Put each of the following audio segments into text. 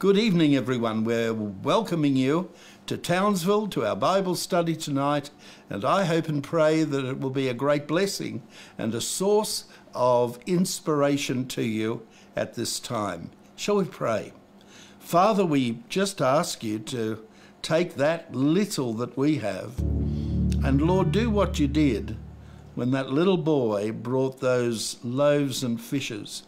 Good evening, everyone. We're welcoming you to Townsville to our Bible study tonight, and I hope and pray that it will be a great blessing and a source of inspiration to you at this time. Shall we pray? Father, we just ask you to take that little that we have, and Lord, do what you did when that little boy brought those loaves and fishes.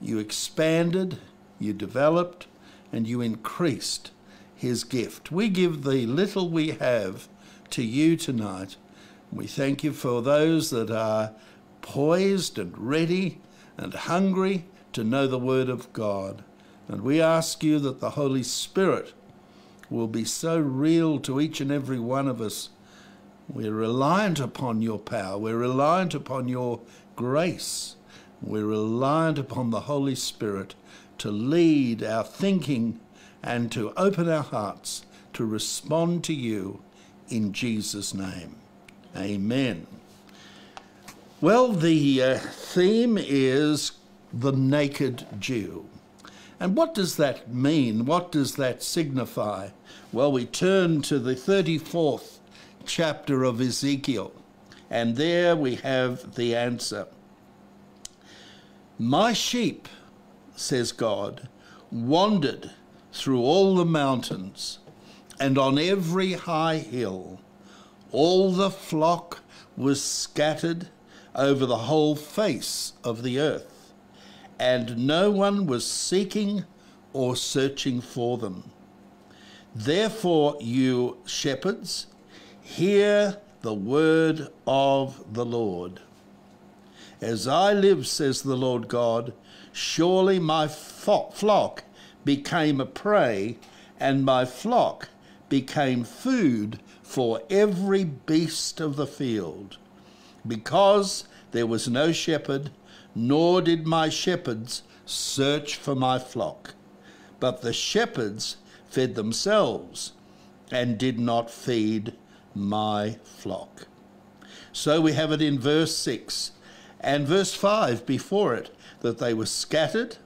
You expanded, you developed, and you increased his gift. We give the little we have to you tonight. We thank you for those that are poised and ready and hungry to know the Word of God. And we ask you that the Holy Spirit will be so real to each and every one of us. We're reliant upon your power. We're reliant upon your grace. We're reliant upon the Holy Spirit to lead our thinking and to open our hearts to respond to you in Jesus' name. Amen. Well, the uh, theme is the naked Jew. And what does that mean? What does that signify? Well, we turn to the 34th chapter of Ezekiel, and there we have the answer. My sheep, says God, wandered through all the mountains and on every high hill. All the flock was scattered over the whole face of the earth, and no one was seeking or searching for them. Therefore, you shepherds, hear the word of the Lord. As I live, says the Lord God, surely my flock became a prey, and my flock became food for every beast of the field. Because there was no shepherd, nor did my shepherds search for my flock. But the shepherds fed themselves and did not feed my flock. So we have it in verse 6 and verse 5 before it that they were scattered,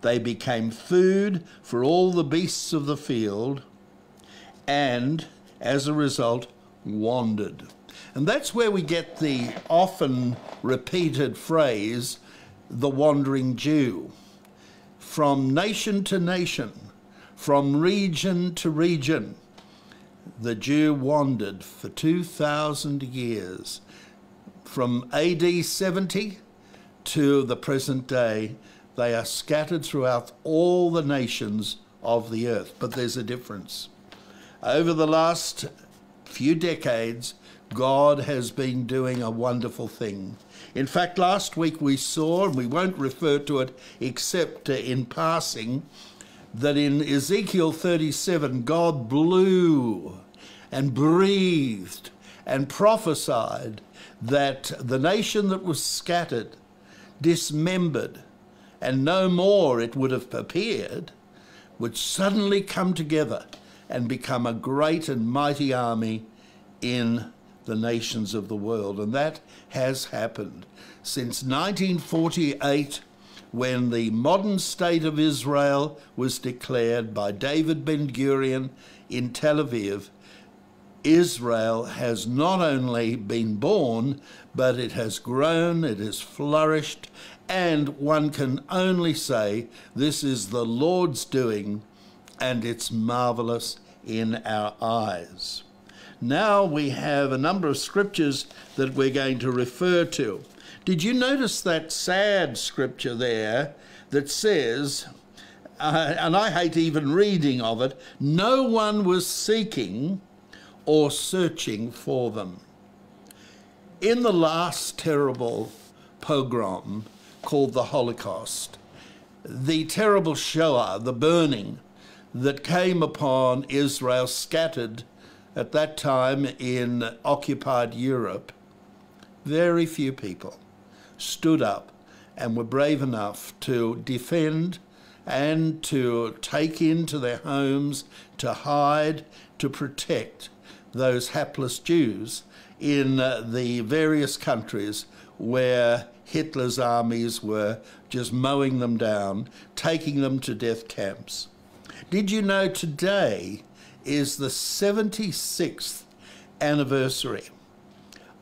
they became food for all the beasts of the field, and as a result, wandered. And that's where we get the often repeated phrase, the wandering Jew. From nation to nation, from region to region, the Jew wandered for 2,000 years. From AD 70 to the present day, they are scattered throughout all the nations of the earth. But there's a difference. Over the last few decades, God has been doing a wonderful thing. In fact, last week we saw, and we won't refer to it except in passing, that in Ezekiel 37, God blew and breathed and prophesied that the nation that was scattered, dismembered, and no more it would have appeared, would suddenly come together and become a great and mighty army in the nations of the world. And that has happened. Since 1948, when the modern state of Israel was declared by David Ben Gurion in Tel Aviv, Israel has not only been born, but it has grown, it has flourished, and one can only say this is the Lord's doing, and it's marvelous in our eyes. Now we have a number of scriptures that we're going to refer to. Did you notice that sad scripture there that says, uh, and I hate even reading of it, no one was seeking or searching for them. In the last terrible pogrom called the Holocaust, the terrible Shoah, the burning that came upon Israel scattered at that time in occupied Europe, very few people stood up and were brave enough to defend and to take into their homes, to hide, to protect those hapless Jews in uh, the various countries where Hitler's armies were just mowing them down, taking them to death camps. Did you know today is the 76th anniversary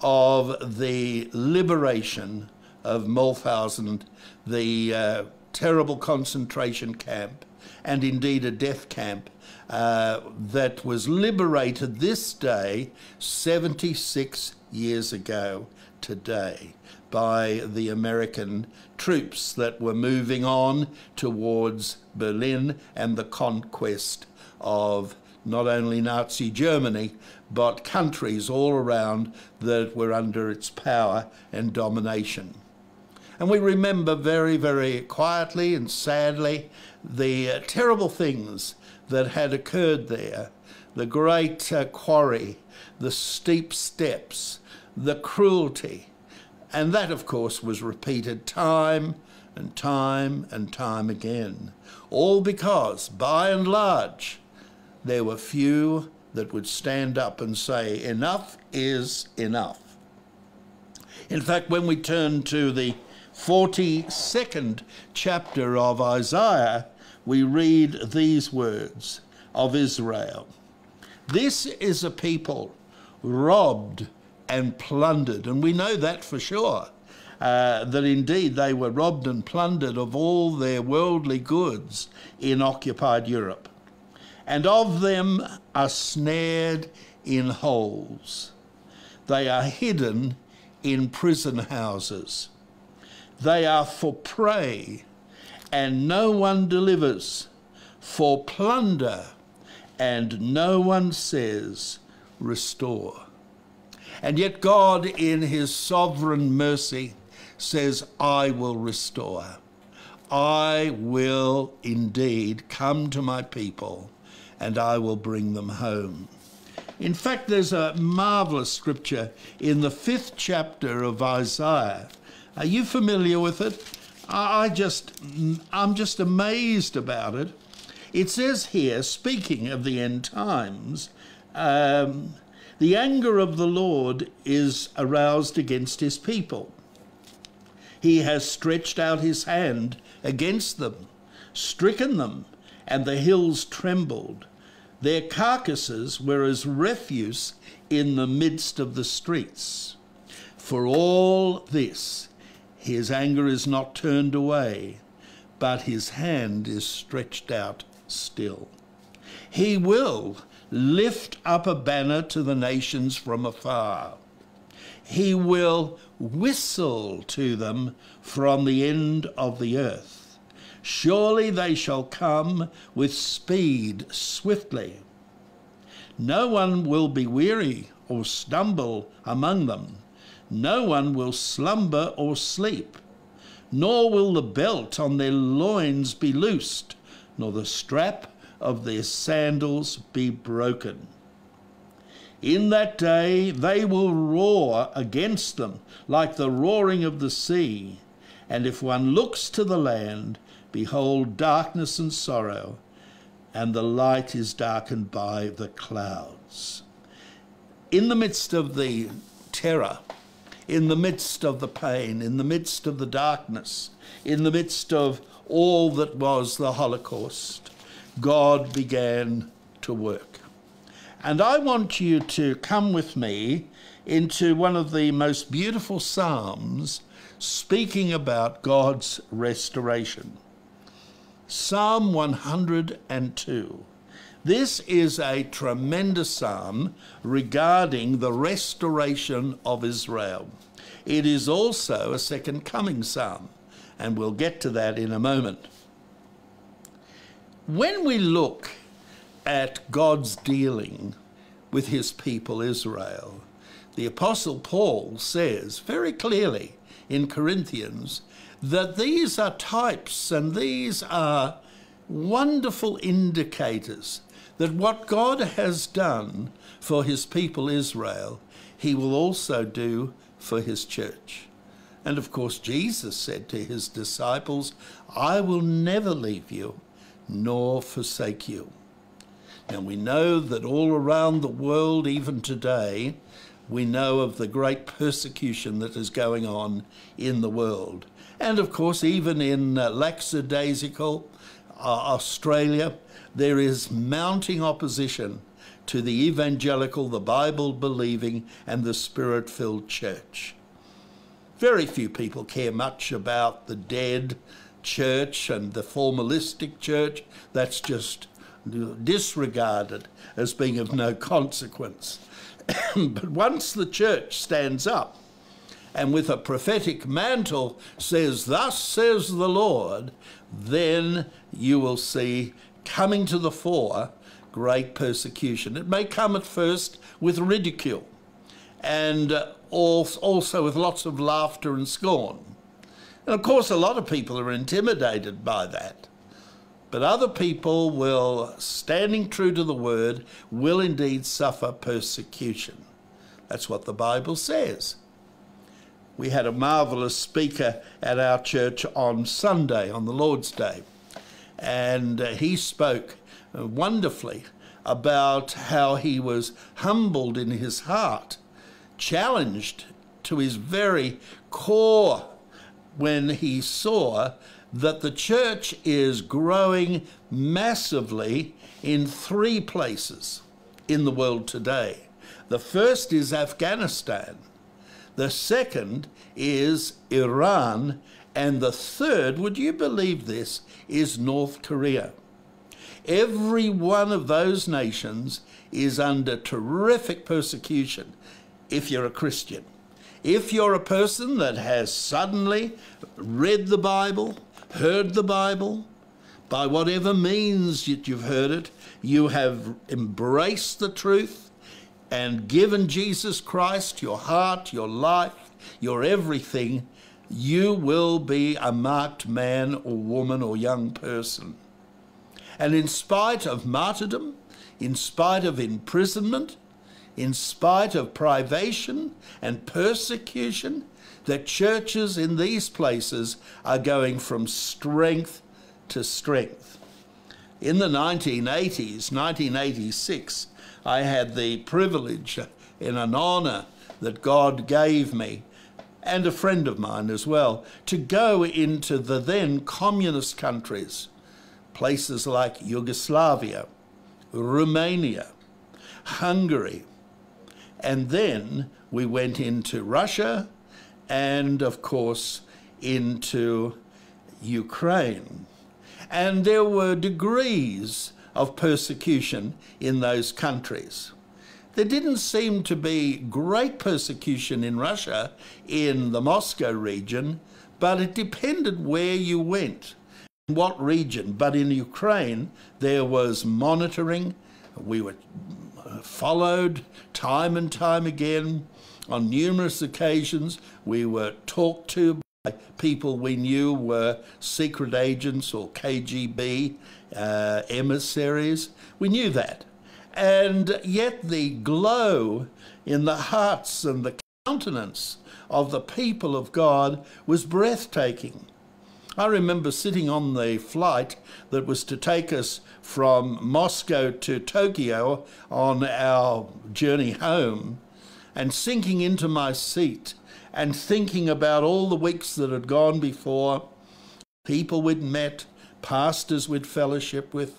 of the liberation of Mauthausen, the uh, terrible concentration camp, and indeed a death camp uh, that was liberated this day 76 years ago today by the American troops that were moving on towards Berlin and the conquest of not only Nazi Germany, but countries all around that were under its power and domination. And we remember very, very quietly and sadly the uh, terrible things that had occurred there the great uh, quarry, the steep steps, the cruelty. And that, of course, was repeated time and time and time again. All because, by and large, there were few that would stand up and say, enough is enough. In fact, when we turn to the 42nd chapter of Isaiah, we read these words of Israel This is a people robbed and plundered, and we know that for sure. Uh, that indeed they were robbed and plundered of all their worldly goods in occupied Europe and of them are snared in holes. They are hidden in prison houses. They are for prey, and no one delivers, for plunder, and no one says, Restore. And yet, God, in His sovereign mercy, says, I will restore. I will indeed come to my people and I will bring them home. In fact, there's a marvelous scripture in the fifth chapter of Isaiah. Are you familiar with it? I just, I'm just amazed about it. It says here, speaking of the end times, um, the anger of the Lord is aroused against his people. He has stretched out his hand against them, stricken them, and the hills trembled. Their carcasses were as refuse in the midst of the streets. For all this, his anger is not turned away, but his hand is stretched out still. He will lift up a banner to the nations from afar. He will whistle to them from the end of the earth. Surely they shall come with speed swiftly. No one will be weary or stumble among them. No one will slumber or sleep. Nor will the belt on their loins be loosed, nor the strap of their sandals be broken. In that day they will roar against them like the roaring of the sea. And if one looks to the land, Behold, darkness and sorrow, and the light is darkened by the clouds. In the midst of the terror, in the midst of the pain, in the midst of the darkness, in the midst of all that was the Holocaust, God began to work. And I want you to come with me into one of the most beautiful Psalms speaking about God's restoration. Psalm 102. This is a tremendous psalm regarding the restoration of Israel. It is also a second coming psalm, and we'll get to that in a moment. When we look at God's dealing with his people Israel, the Apostle Paul says very clearly in Corinthians that these are types and these are wonderful indicators that what God has done for his people Israel, he will also do for his church. And of course, Jesus said to his disciples, I will never leave you nor forsake you. Now, we know that all around the world, even today, we know of the great persecution that is going on in the world. And of course, even in uh, lackadaisical uh, Australia, there is mounting opposition to the evangelical, the Bible believing, and the spirit filled church. Very few people care much about the dead church and the formalistic church. That's just disregarded as being of no consequence. but once the church stands up and with a prophetic mantle says, Thus says the Lord, then you will see coming to the fore great persecution. It may come at first with ridicule and uh, also with lots of laughter and scorn. And of course, a lot of people are intimidated by that. But other people will, standing true to the word, will indeed suffer persecution. That's what the Bible says. We had a marvelous speaker at our church on Sunday, on the Lord's Day, and uh, he spoke wonderfully about how he was humbled in his heart, challenged to his very core when he saw that the church is growing massively in three places in the world today. The first is Afghanistan, the second is Iran, and the third, would you believe this, is North Korea. Every one of those nations is under terrific persecution if you're a Christian. If you're a person that has suddenly read the Bible, heard the Bible, by whatever means that you've heard it, you have embraced the truth and given Jesus Christ your heart, your life, your everything, you will be a marked man or woman or young person. And in spite of martyrdom, in spite of imprisonment, in spite of privation and persecution, the churches in these places are going from strength to strength. In the 1980s, 1986, I had the privilege and an honour that God gave me, and a friend of mine as well, to go into the then communist countries, places like Yugoslavia, Romania, Hungary, and then we went into Russia and, of course, into Ukraine. And there were degrees of persecution in those countries. There didn't seem to be great persecution in Russia, in the Moscow region, but it depended where you went, what region. But in Ukraine, there was monitoring. We were followed time and time again. On numerous occasions, we were talked to by people we knew were secret agents or KGB uh, emissaries. We knew that. And yet the glow in the hearts and the countenance of the people of God was breathtaking. I remember sitting on the flight that was to take us from Moscow to Tokyo on our journey home and sinking into my seat and thinking about all the weeks that had gone before, people we'd met, pastors we'd fellowship with.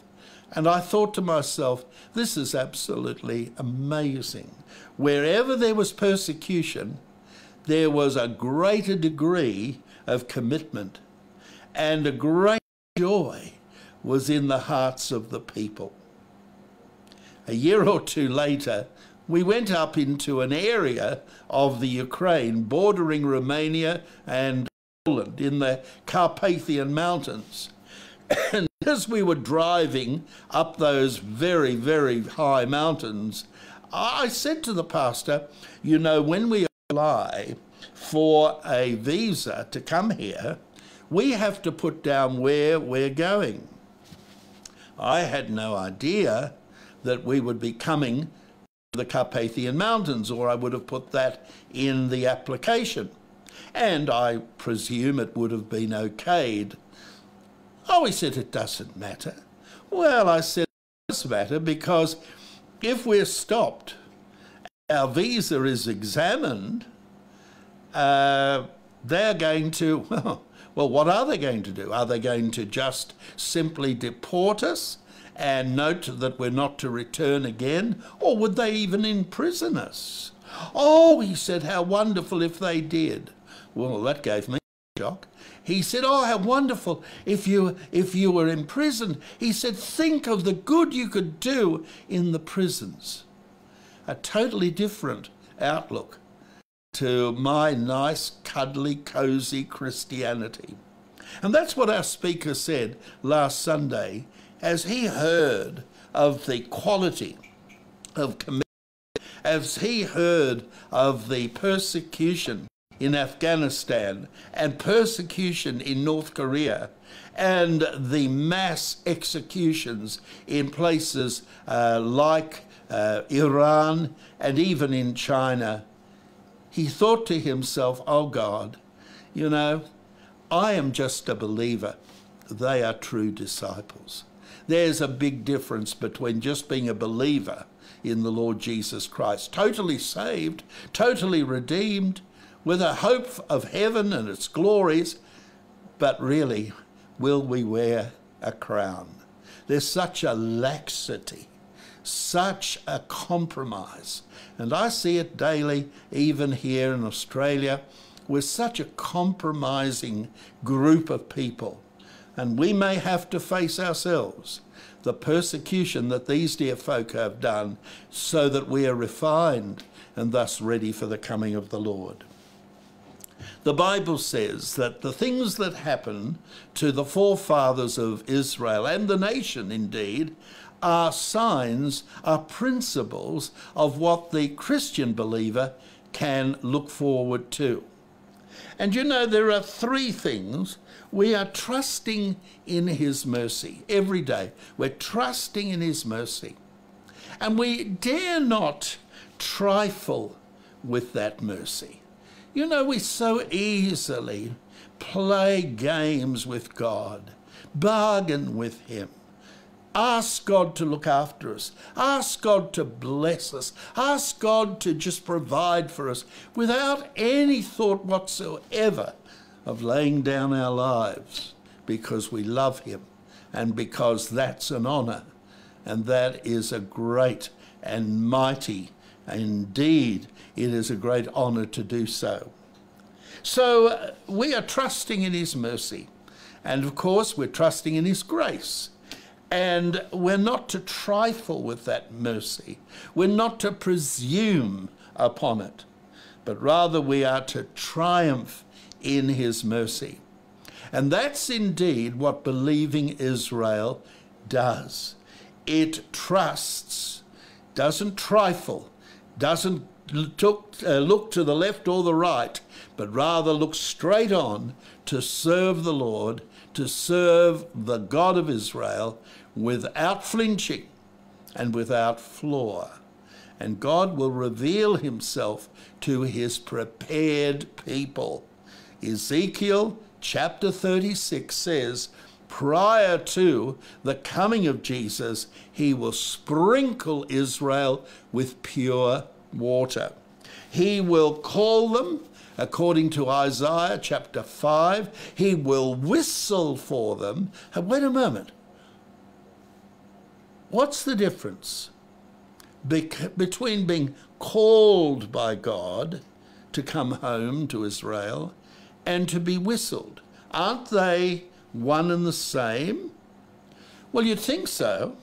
And I thought to myself, this is absolutely amazing. Wherever there was persecution, there was a greater degree of commitment and a great joy was in the hearts of the people. A year or two later, we went up into an area of the Ukraine bordering Romania and Poland in the Carpathian Mountains. And as we were driving up those very, very high mountains, I said to the pastor, you know, when we apply for a visa to come here, we have to put down where we're going. I had no idea that we would be coming to the Carpathian Mountains, or I would have put that in the application. And I presume it would have been okayed. Oh, he said, it doesn't matter. Well, I said, it does matter because if we're stopped, our visa is examined, uh, they're going to, well, Well, what are they going to do? Are they going to just simply deport us and note that we're not to return again? Or would they even imprison us? Oh, he said, how wonderful if they did. Well, that gave me a shock. He said, "Oh, how wonderful if you if you were imprisoned." He said, "Think of the good you could do in the prisons." A totally different outlook to my nice, cuddly, cozy Christianity. And that's what our speaker said last Sunday as he heard of the quality of commitment, as he heard of the persecution in Afghanistan and persecution in North Korea and the mass executions in places uh, like uh, Iran and even in China, he thought to himself, oh God, you know, I am just a believer. They are true disciples. There's a big difference between just being a believer in the Lord Jesus Christ, totally saved, totally redeemed, with a hope of heaven and its glories, but really, will we wear a crown? There's such a laxity, such a compromise. And I see it daily, even here in Australia. We're such a compromising group of people. And we may have to face ourselves the persecution that these dear folk have done so that we are refined and thus ready for the coming of the Lord. The Bible says that the things that happen to the forefathers of Israel and the nation indeed are signs, are principles of what the Christian believer can look forward to. And you know, there are three things. We are trusting in His mercy every day. We're trusting in His mercy. And we dare not trifle with that mercy. You know, we so easily play games with God, bargain with Him. Ask God to look after us. Ask God to bless us. Ask God to just provide for us without any thought whatsoever of laying down our lives because we love Him and because that's an honour and that is a great and mighty, indeed, it is a great honour to do so. So uh, we are trusting in His mercy. And of course, we're trusting in His grace. And we're not to trifle with that mercy. We're not to presume upon it, but rather we are to triumph in his mercy. And that's indeed what believing Israel does. It trusts, doesn't trifle, doesn't look, uh, look to the left or the right, but rather looks straight on to serve the Lord, to serve the God of Israel, without flinching and without flaw. And God will reveal himself to his prepared people. Ezekiel chapter 36 says, prior to the coming of Jesus, he will sprinkle Israel with pure water. He will call them, according to Isaiah chapter 5, he will whistle for them. And Wait a moment. What's the difference between being called by God to come home to Israel and to be whistled? Aren't they one and the same? Well, you'd think so.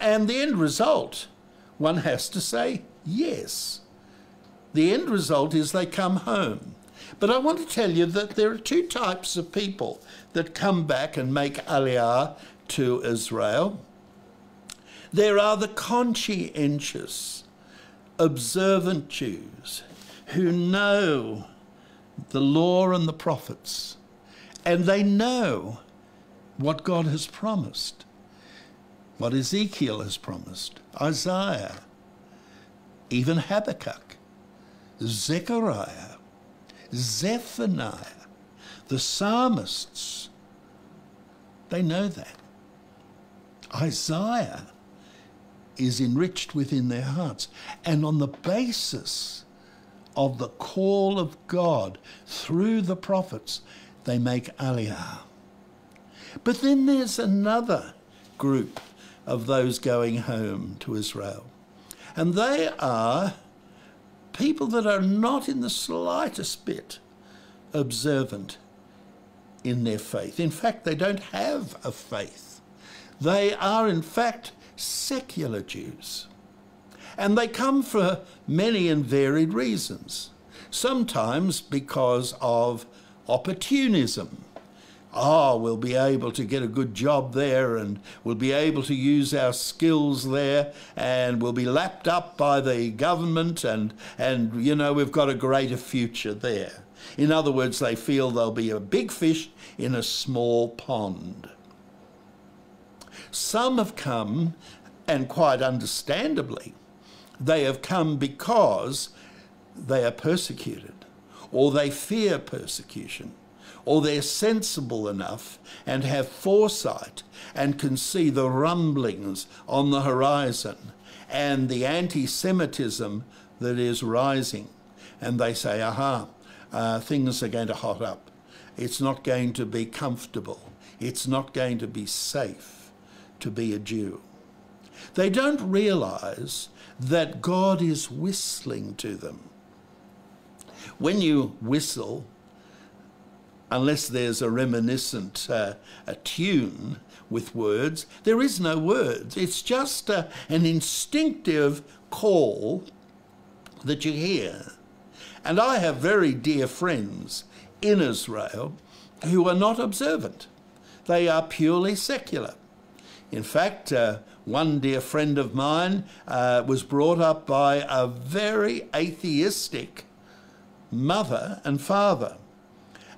And the end result, one has to say yes. The end result is they come home. But I want to tell you that there are two types of people that come back and make aliyah to Israel. There are the conscientious, observant Jews who know the law and the prophets, and they know what God has promised, what Ezekiel has promised, Isaiah, even Habakkuk, Zechariah, Zephaniah, the psalmists. They know that. Isaiah is enriched within their hearts. And on the basis of the call of God through the prophets, they make Aliyah. But then there's another group of those going home to Israel. And they are people that are not in the slightest bit observant in their faith. In fact, they don't have a faith. They are, in fact, secular Jews. And they come for many and varied reasons. Sometimes because of opportunism. Ah, oh, we'll be able to get a good job there and we'll be able to use our skills there and we'll be lapped up by the government and, and you know, we've got a greater future there. In other words, they feel they'll be a big fish in a small pond. Some have come, and quite understandably, they have come because they are persecuted or they fear persecution or they're sensible enough and have foresight and can see the rumblings on the horizon and the anti Semitism that is rising. And they say, aha, uh, things are going to hot up. It's not going to be comfortable. It's not going to be safe to be a Jew. They don't realize that God is whistling to them. When you whistle, unless there's a reminiscent uh, a tune with words, there is no words. It's just uh, an instinctive call that you hear. And I have very dear friends in Israel who are not observant. They are purely secular. In fact, uh, one dear friend of mine uh, was brought up by a very atheistic mother and father.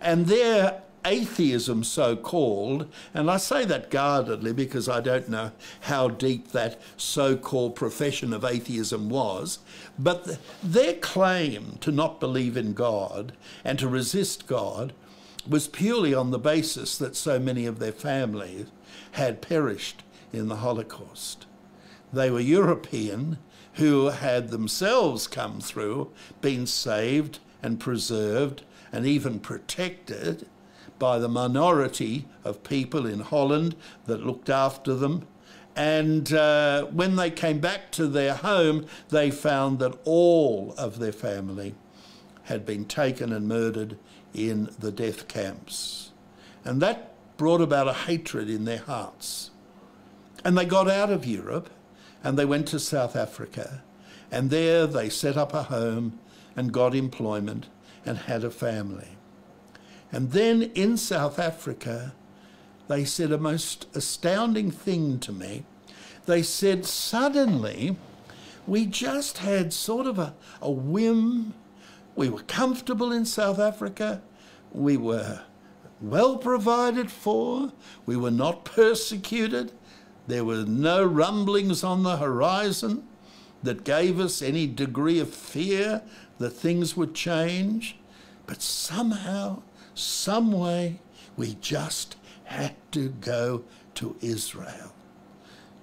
And their atheism, so called, and I say that guardedly because I don't know how deep that so called profession of atheism was, but their claim to not believe in God and to resist God was purely on the basis that so many of their families had perished in the Holocaust. They were European who had themselves come through, been saved and preserved and even protected by the minority of people in Holland that looked after them. And uh, when they came back to their home, they found that all of their family had been taken and murdered in the death camps. And that brought about a hatred in their hearts. And they got out of Europe and they went to South Africa. And there they set up a home and got employment and had a family. And then in South Africa, they said a most astounding thing to me. They said, suddenly, we just had sort of a, a whim. We were comfortable in South Africa. We were well provided for. We were not persecuted. There were no rumblings on the horizon that gave us any degree of fear that things would change. But somehow, some way, we just had to go to Israel.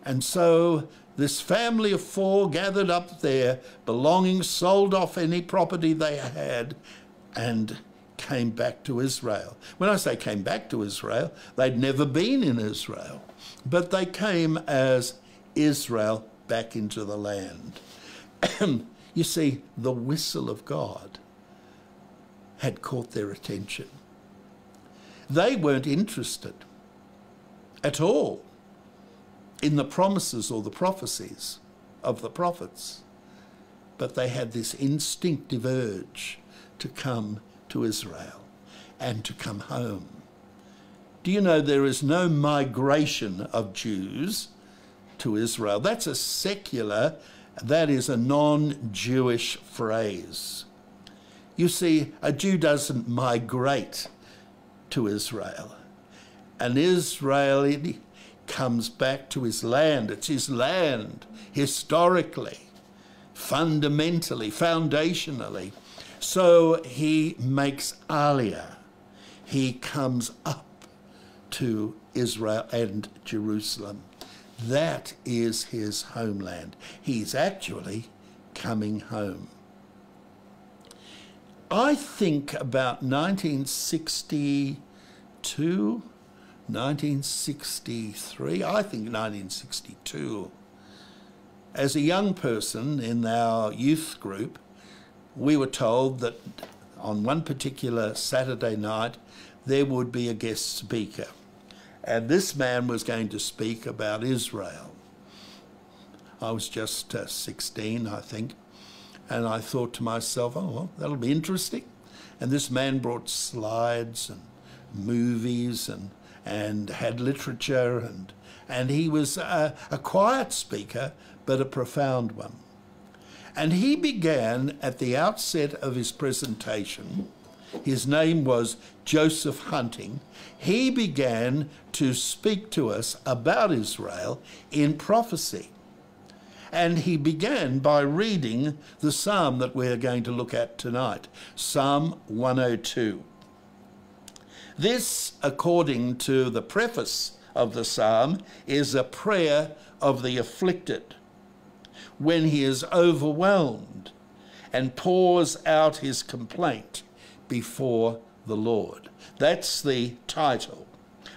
And so this family of four gathered up their belongings, sold off any property they had, and came back to Israel. When I say came back to Israel, they'd never been in Israel but they came as Israel back into the land. you see, the whistle of God had caught their attention. They weren't interested at all in the promises or the prophecies of the prophets, but they had this instinctive urge to come to Israel and to come home. Do you know there is no migration of Jews to Israel? That's a secular, that is a non Jewish phrase. You see, a Jew doesn't migrate to Israel. An Israeli comes back to his land. It's his land historically, fundamentally, foundationally. So he makes Aliyah. He comes up to Israel and Jerusalem. That is his homeland. He's actually coming home. I think about 1962, 1963, I think 1962. As a young person in our youth group, we were told that on one particular Saturday night there would be a guest speaker. And this man was going to speak about Israel. I was just uh, 16, I think. And I thought to myself, oh, well, that'll be interesting. And this man brought slides and movies and, and had literature. And, and he was a, a quiet speaker, but a profound one. And he began at the outset of his presentation, his name was Joseph Hunting. He began to speak to us about Israel in prophecy. And he began by reading the psalm that we're going to look at tonight Psalm 102. This, according to the preface of the psalm, is a prayer of the afflicted when he is overwhelmed and pours out his complaint before the Lord. That's the title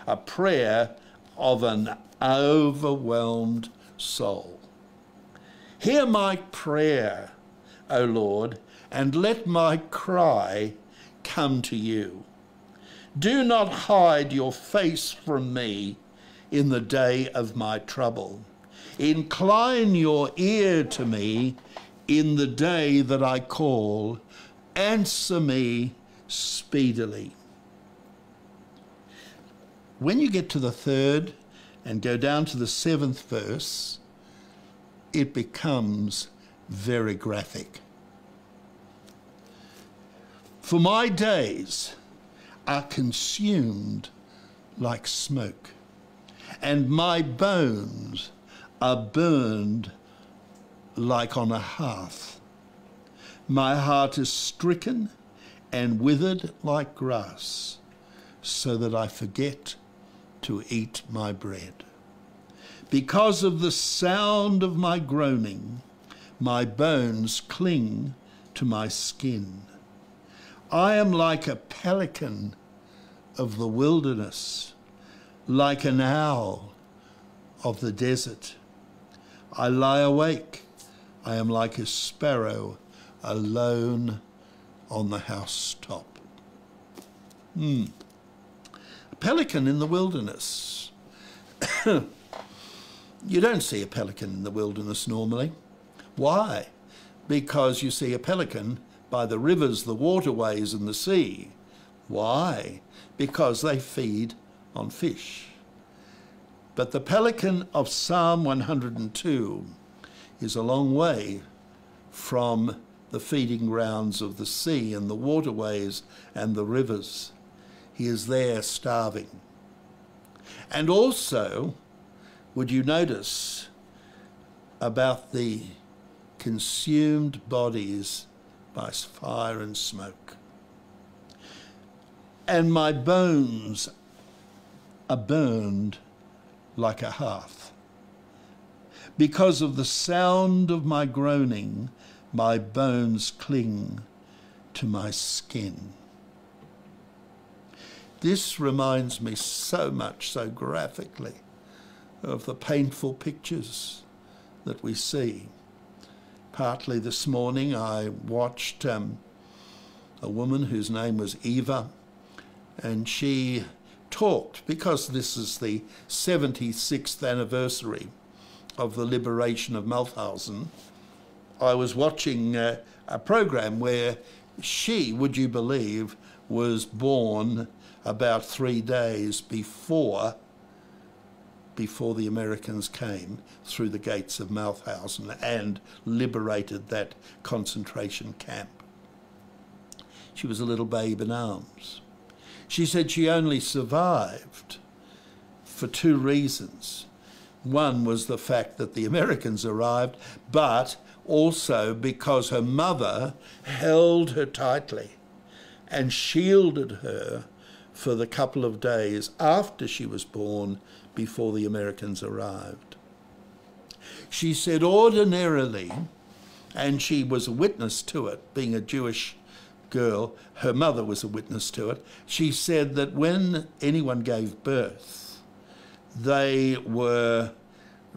A Prayer of an Overwhelmed Soul. Hear my prayer, O Lord, and let my cry come to you. Do not hide your face from me in the day of my trouble. Incline your ear to me in the day that I call. Answer me speedily. When you get to the third and go down to the seventh verse, it becomes very graphic. For my days are consumed like smoke, and my bones are burned like on a hearth. My heart is stricken and withered like grass, so that I forget to eat my bread. Because of the sound of my groaning, my bones cling to my skin. I am like a pelican of the wilderness, like an owl of the desert. I lie awake. I am like a sparrow alone on the housetop. Hmm. A pelican in the wilderness. you don't see a pelican in the wilderness normally. Why? Because you see a pelican by the rivers, the waterways, and the sea. Why? Because they feed on fish. But the pelican of Psalm 102 is a long way from the feeding grounds of the sea and the waterways and the rivers. He is there starving. And also, would you notice about the consumed bodies by fire and smoke? And my bones are burned like a hearth. Because of the sound of my groaning, my bones cling to my skin. This reminds me so much, so graphically, of the painful pictures that we see. Partly this morning, I watched um, a woman whose name was Eva, and she talked, because this is the 76th anniversary of the liberation of Mauthausen, I was watching uh, a program where she, would you believe, was born about three days before before the Americans came through the gates of Mauthausen and liberated that concentration camp. She was a little babe in arms. She said she only survived for two reasons. One was the fact that the Americans arrived, but also because her mother held her tightly and shielded her for the couple of days after she was born before the Americans arrived. She said ordinarily, and she was a witness to it, being a Jewish girl, her mother was a witness to it, she said that when anyone gave birth, they were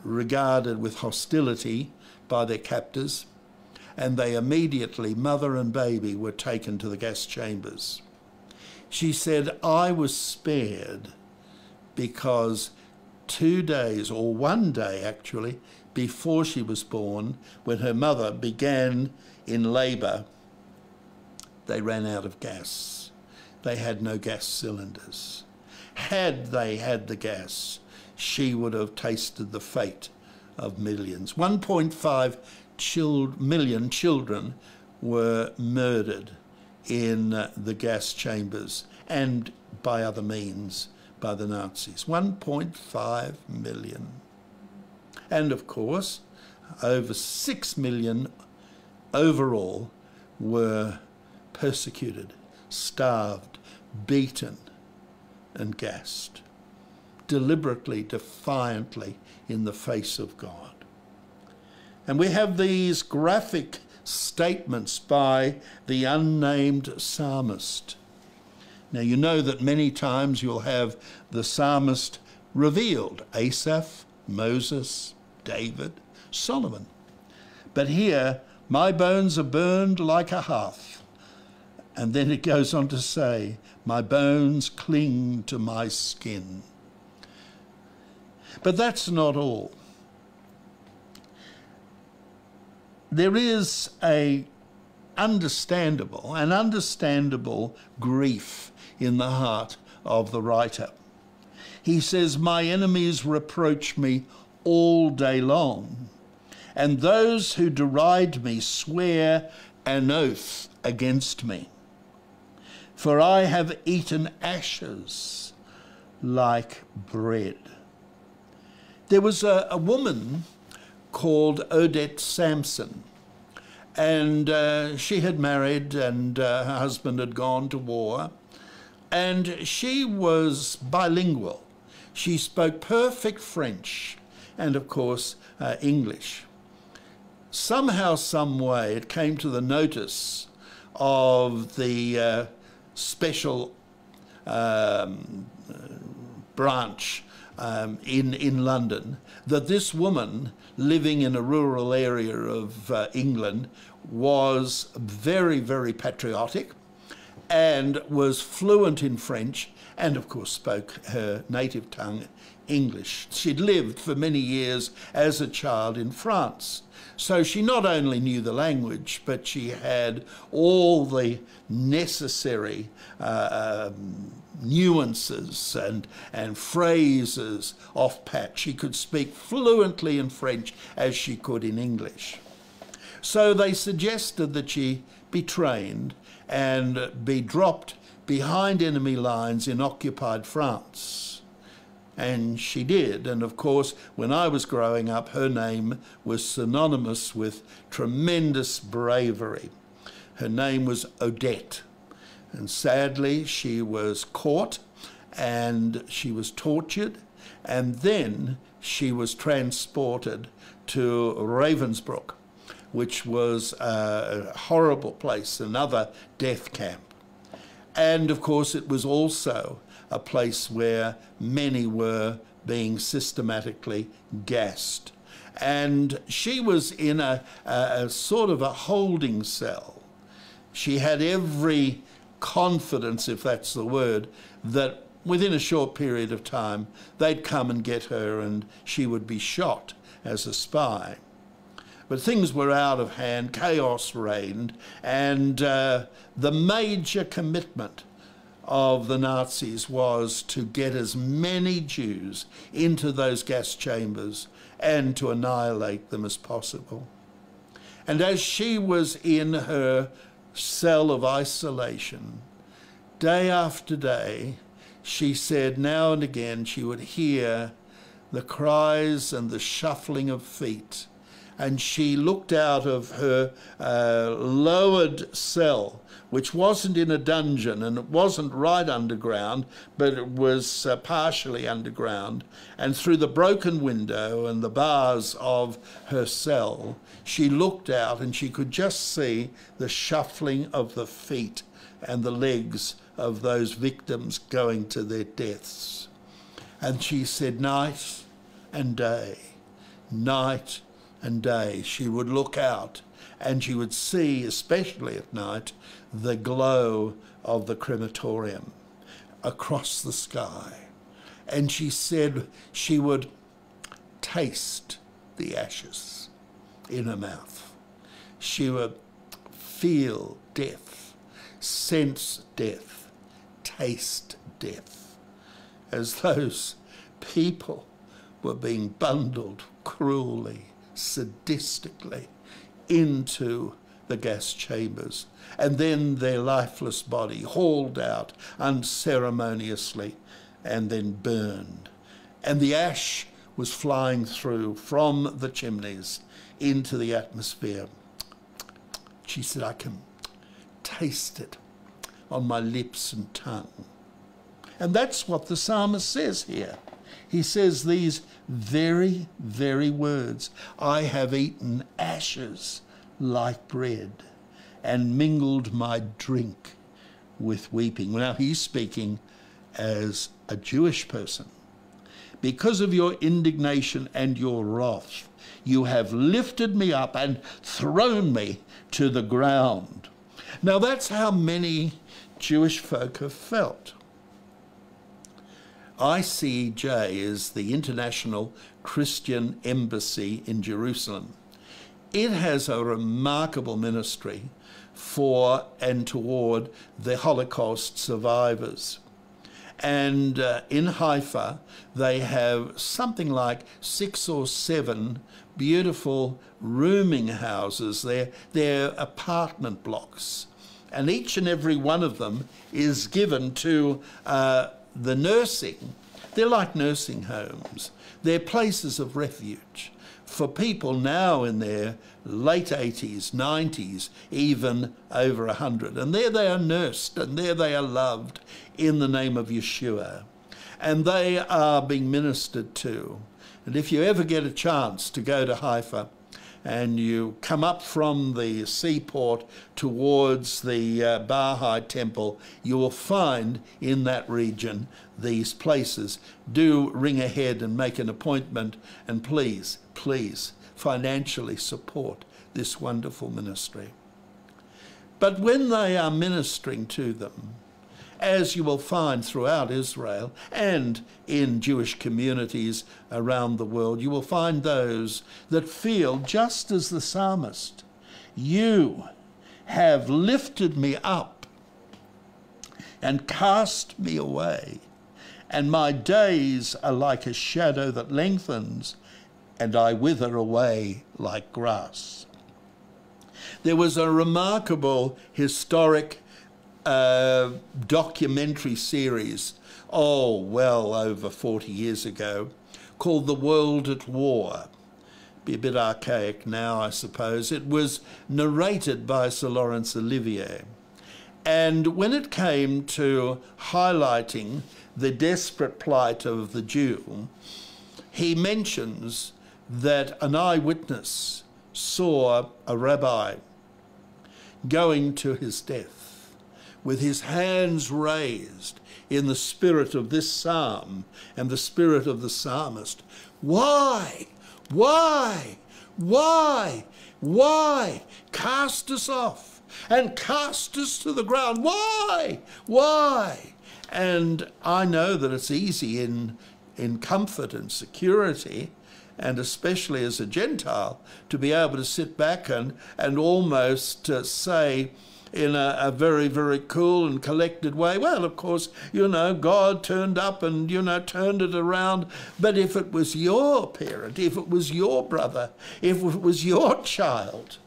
regarded with hostility by their captors, and they immediately, mother and baby, were taken to the gas chambers. She said, I was spared because two days, or one day actually, before she was born, when her mother began in labour, they ran out of gas. They had no gas cylinders. Had they had the gas, she would have tasted the fate of millions. 1.5 chil- million children were murdered in uh, the gas chambers and by other means by the Nazis. 1.5 million. And of course, over 6 million overall were persecuted, starved, beaten, and gassed, deliberately, defiantly in the face of God. And we have these graphic statements by the unnamed psalmist. Now, you know that many times you'll have the psalmist revealed Asaph, Moses, David, Solomon. But here, my bones are burned like a hearth. And then it goes on to say, my bones cling to my skin. But that's not all. There is a understandable, an understandable grief in the heart of the writer. He says, My enemies reproach me all day long, and those who deride me swear an oath against me. For I have eaten ashes like bread. There was a, a woman called Odette Sansom and uh, she had married, and uh, her husband had gone to war. And she was bilingual. She spoke perfect French and, of course, uh, English. Somehow, some way, it came to the notice of the uh, special um, branch um, in, in London that this woman living in a rural area of uh, England was very, very patriotic and was fluent in French and, of course, spoke her native tongue, English. She'd lived for many years as a child in France. So she not only knew the language, but she had all the necessary uh, um, nuances and, and phrases off pat. She could speak fluently in French as she could in English. So they suggested that she be trained and be dropped behind enemy lines in occupied France. And she did. And of course, when I was growing up, her name was synonymous with tremendous bravery. Her name was Odette. And sadly, she was caught and she was tortured, and then she was transported to Ravensbrück, which was a horrible place, another death camp. And of course, it was also a place where many were being systematically gassed. And she was in a, a, a sort of a holding cell. She had every confidence, if that's the word, that within a short period of time they'd come and get her and she would be shot as a spy. But things were out of hand, chaos reigned, and uh, the major commitment of the Nazis was to get as many Jews into those gas chambers and to annihilate them as possible. And as she was in her cell of isolation, day after day, she said now and again she would hear the cries and the shuffling of feet. And she looked out of her uh, lowered cell, which wasn't in a dungeon and it wasn't right underground, but it was uh, partially underground. And through the broken window and the bars of her cell, she looked out and she could just see the shuffling of the feet and the legs of those victims going to their deaths. And she said, night and day, night and day, she would look out and she would see, especially at night, the glow of the crematorium across the sky. And she said she would taste the ashes in her mouth. She would feel death, sense death, taste death, as those people were being bundled cruelly, sadistically into the gas chambers, and then their lifeless body hauled out unceremoniously and then burned. And the ash was flying through from the chimneys into the atmosphere. She said, I can taste it on my lips and tongue. And that's what the psalmist says here. He says these very, very words I have eaten ashes like bread and mingled my drink with weeping. Now he's speaking as a Jewish person. Because of your indignation and your wrath, you have lifted me up and thrown me to the ground. Now that's how many Jewish folk have felt. ICEJ is the International Christian Embassy in Jerusalem. It has a remarkable ministry for and toward the Holocaust survivors. And uh, in Haifa, they have something like six or seven beautiful rooming houses. They're, they're apartment blocks. And each and every one of them is given to uh, the nursing. They're like nursing homes. They're places of refuge for people now in their late 80s, 90s, even over 100. And there they are nursed and there they are loved in the name of Yeshua. And they are being ministered to. And if you ever get a chance to go to Haifa, and you come up from the seaport towards the uh, Baha'i temple, you will find in that region these places. Do ring ahead and make an appointment, and please, please, financially support this wonderful ministry. But when they are ministering to them, as you will find throughout Israel and in Jewish communities around the world, you will find those that feel just as the psalmist You have lifted me up and cast me away, and my days are like a shadow that lengthens, and I wither away like grass. There was a remarkable historic uh, documentary series, oh, well over 40 years ago, called The World at War. Be a bit archaic now, I suppose. It was narrated by Sir Laurence Olivier. And when it came to highlighting the desperate plight of the Jew, he mentions that an eyewitness saw a rabbi going to his death with his hands raised in the spirit of this psalm and the spirit of the psalmist. Why? Why? Why? Why? Cast us off and cast us to the ground. Why? Why? And I know that it's easy in, in comfort and security, and especially as a Gentile, to be able to sit back and, and almost uh, say, in a, a, very, very cool and collected way. Well, of course, you know, God turned up and, you know, turned it around. But if it was your parent, if it was your brother, if it was your child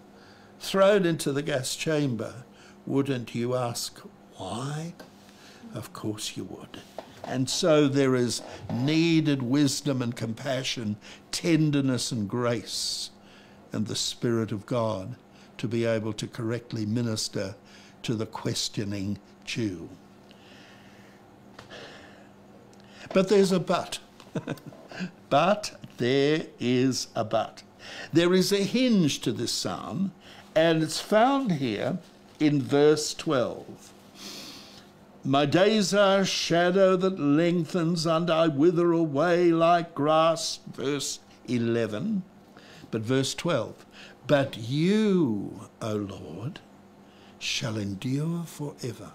thrown into the gas chamber, wouldn't you ask why? Of course you would. And so there is needed wisdom and compassion, tenderness and grace, and the Spirit of God to be able to correctly minister to the questioning Jew. But there's a but. but there is a but. There is a hinge to this psalm, and it's found here in verse 12. My days are a shadow that lengthens, and I wither away like grass. Verse 11. But verse 12. But you, O Lord, shall endure forever,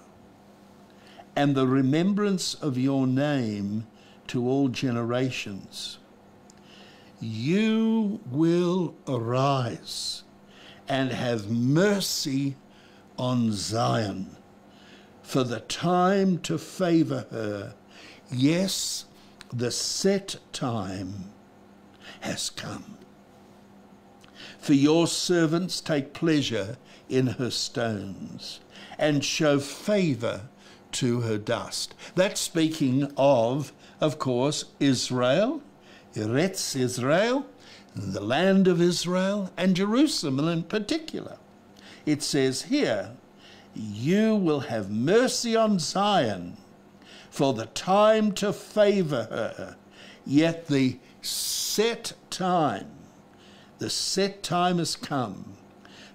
and the remembrance of your name to all generations. You will arise and have mercy on Zion for the time to favor her. Yes, the set time has come. For your servants take pleasure in her stones and show favor to her dust. That's speaking of, of course, Israel, Eretz Israel, the land of Israel, and Jerusalem in particular. It says here, you will have mercy on Zion for the time to favor her. Yet the set time, the set time has come.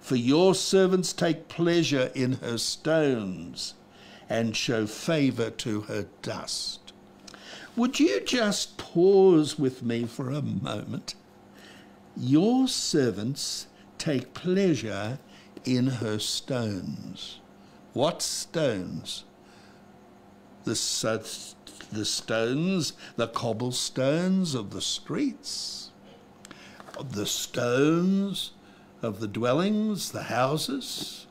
For your servants take pleasure in her stones and show favor to her dust. Would you just pause with me for a moment? Your servants take pleasure in her stones. What stones? The, the stones, the cobblestones of the streets, the stones of the dwellings, the houses.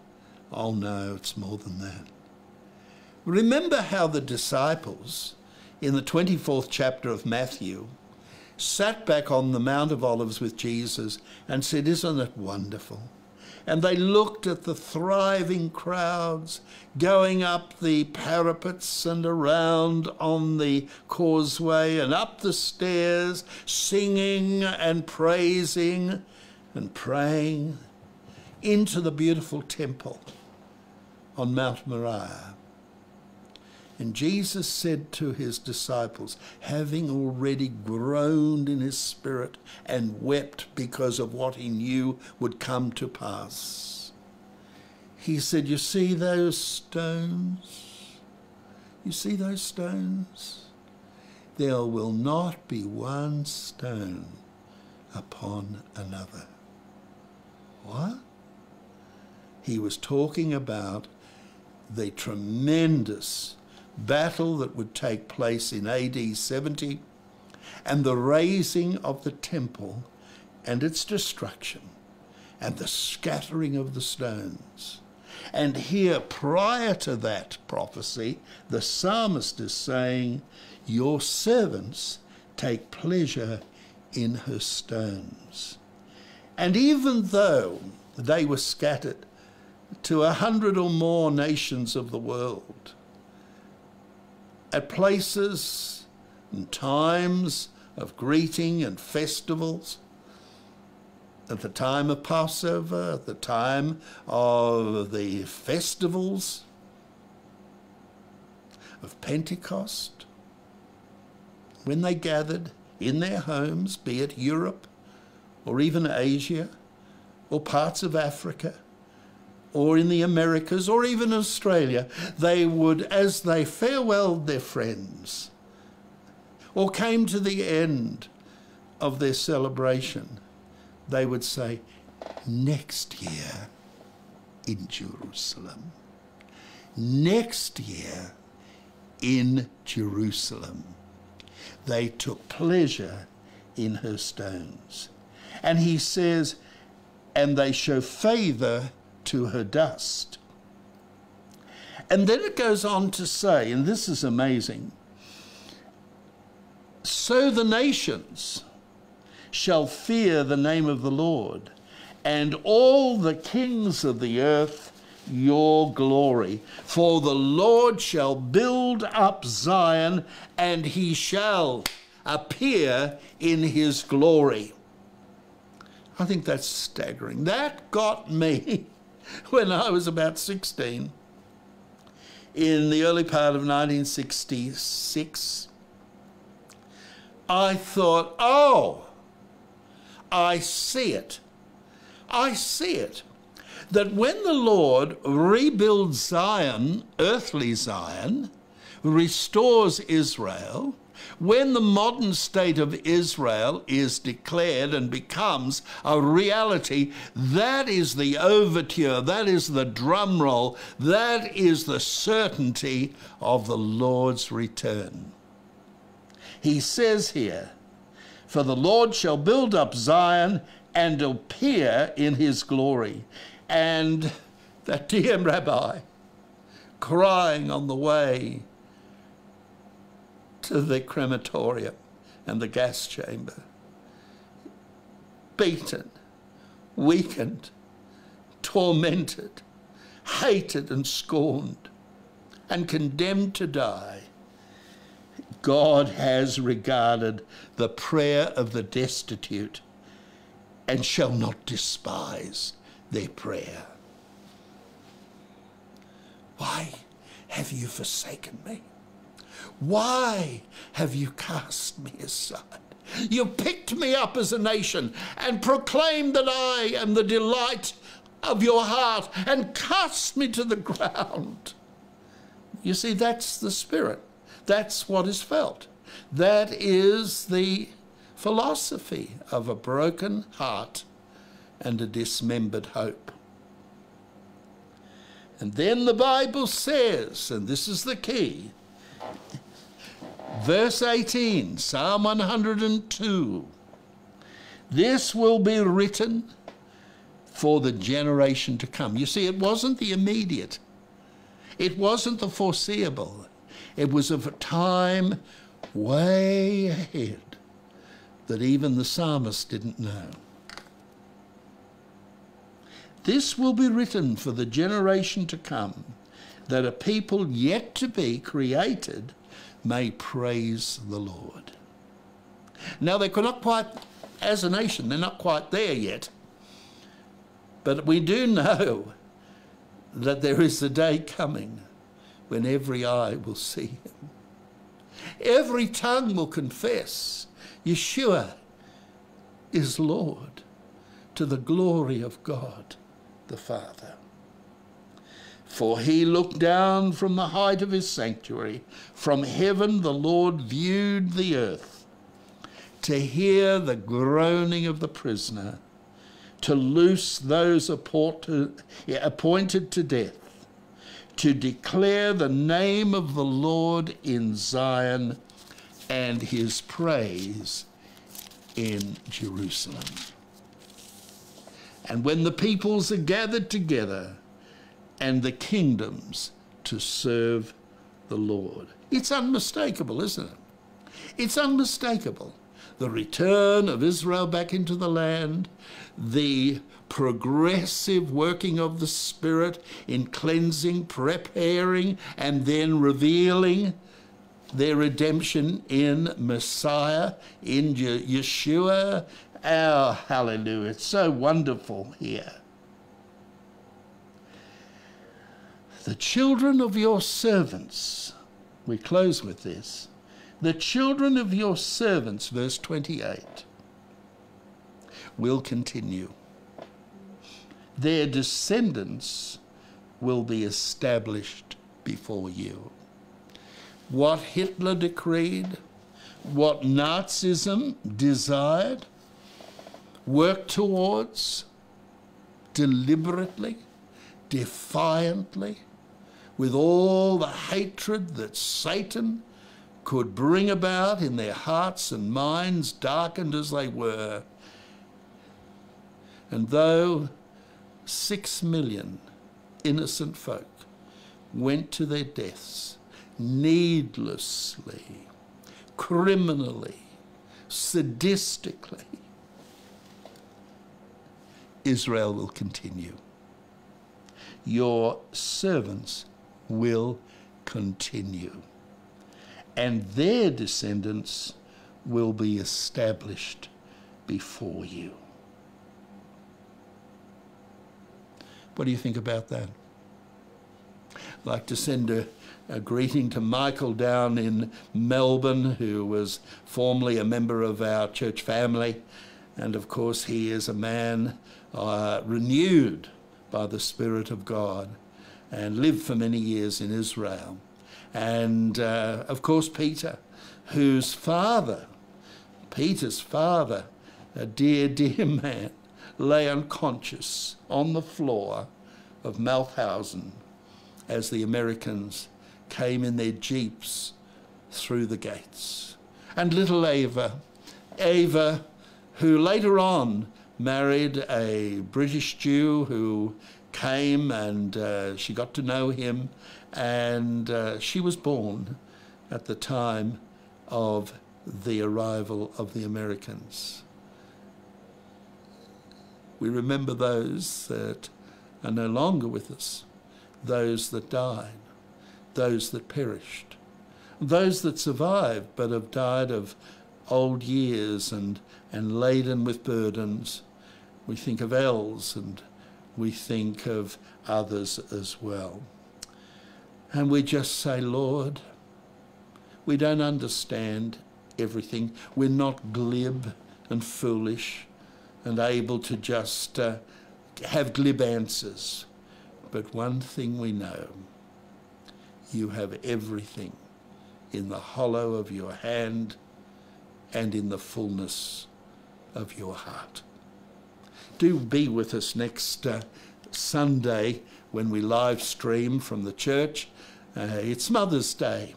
Oh no, it's more than that. Remember how the disciples in the 24th chapter of Matthew sat back on the Mount of Olives with Jesus and said, Isn't it wonderful? And they looked at the thriving crowds going up the parapets and around on the causeway and up the stairs, singing and praising and praying into the beautiful temple on Mount Moriah. And Jesus said to his disciples, having already groaned in his spirit and wept because of what he knew would come to pass, he said, You see those stones? You see those stones? There will not be one stone upon another. What? He was talking about the tremendous battle that would take place in AD 70 and the razing of the temple and its destruction and the scattering of the stones. And here, prior to that prophecy, the psalmist is saying, Your servants take pleasure in her stones. And even though they were scattered to a hundred or more nations of the world, at places and times of greeting and festivals, at the time of Passover, at the time of the festivals of Pentecost, when they gathered in their homes, be it Europe or even Asia or parts of Africa, or in the Americas or even Australia, they would, as they farewelled their friends or came to the end of their celebration, they would say, Next year in Jerusalem. Next year in Jerusalem. They took pleasure in her stones. And he says, and they show favor to her dust. And then it goes on to say, and this is amazing so the nations shall fear the name of the Lord, and all the kings of the earth your glory. For the Lord shall build up Zion, and he shall appear in his glory. I think that's staggering. That got me when I was about 16 in the early part of 1966. I thought, oh, I see it. I see it. that when the Lord rebuilds Zion, earthly Zion, restores Israel, when the modern state of Israel is declared and becomes a reality, that is the overture, that is the drum roll, that is the certainty of the Lord's return. He says here, For the Lord shall build up Zion and appear in his glory. And that dear rabbi crying on the way to the crematorium and the gas chamber. Beaten, weakened, tormented, hated and scorned, and condemned to die. God has regarded the prayer of the destitute and shall not despise their prayer. Why have you forsaken me? Why have you cast me aside? You picked me up as a nation and proclaimed that I am the delight of your heart and cast me to the ground. You see, that's the spirit. That's what is felt. That is the philosophy of a broken heart and a dismembered hope. And then the Bible says, and this is the key, verse 18, Psalm 102 this will be written for the generation to come. You see, it wasn't the immediate, it wasn't the foreseeable, it was of a time way ahead that even the psalmist didn't know. This will be written for the generation to come, that a people yet to be created may praise the Lord. Now, they're not quite, as a nation, they're not quite there yet. But we do know that there is a day coming when every eye will see him. Every tongue will confess Yeshua is Lord to the glory of God the Father. For he looked down from the height of his sanctuary. From heaven the Lord viewed the earth to hear the groaning of the prisoner, to loose those appointed to death, to declare the name of the Lord in Zion and his praise in Jerusalem. And when the peoples are gathered together and the kingdoms to serve the Lord. It's unmistakable, isn't it? It's unmistakable. The return of Israel back into the land, the progressive working of the Spirit in cleansing, preparing, and then revealing their redemption in Messiah, in Yeshua, Oh, hallelujah. It's so wonderful here. The children of your servants, we close with this. The children of your servants, verse 28, will continue. Their descendants will be established before you. What Hitler decreed, what Nazism desired, worked towards deliberately, defiantly, with all the hatred that Satan could bring about in their hearts and minds, darkened as they were. And though six million innocent folk went to their deaths needlessly, criminally, sadistically, Israel will continue. Your servants will continue. And their descendants will be established before you. What do you think about that? I'd like to send a, a, greeting to Michael down in Melbourne, who was formerly a member of our church family. And of course, he is a man uh, renewed by the Spirit of God and lived for many years in Israel. And uh, of course, Peter, whose father, Peter's father, a dear, dear man, lay unconscious on the floor of Mauthausen as the Americans came in their jeeps through the gates. And little Ava, Ava, who later on married a British Jew who came and uh, she got to know him, and uh, she was born at the time of the arrival of the Americans. We remember those that are no longer with us, those that died, those that perished, those that survived but have died of old years and, and laden with burdens. We think of Els and we think of others as well. And we just say, Lord, we don't understand everything. We're not glib and foolish and able to just uh, have glib answers. But one thing we know you have everything in the hollow of your hand and in the fullness of your heart. Do be with us next uh, Sunday when we live stream from the church. Uh, it's Mother's Day.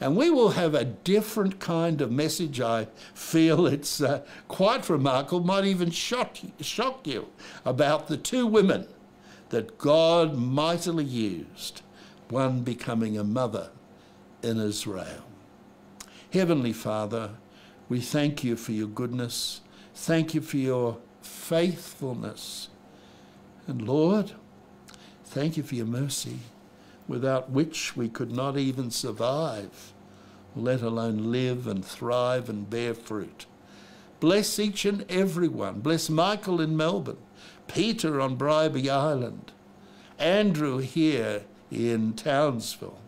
And we will have a different kind of message. I feel it's uh, quite remarkable, might even shock, shock you, about the two women that God mightily used, one becoming a mother in Israel. Heavenly Father, we thank you for your goodness. Thank you for your faithfulness. And Lord, thank you for your mercy, without which we could not even survive, let alone live and thrive and bear fruit. Bless each and every one. Bless Michael in Melbourne, Peter on Bribie Island, Andrew here in Townsville,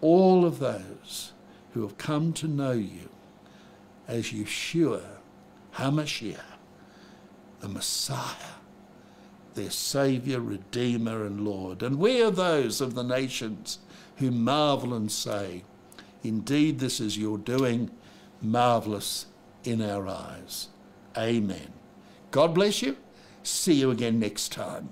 all of those who have come to know you as Yeshua HaMashiach, the Messiah, their Saviour, Redeemer, and Lord. And we are those of the nations who marvel and say, Indeed, this is your doing, marvellous in our eyes. Amen. God bless you. See you again next time.